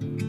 you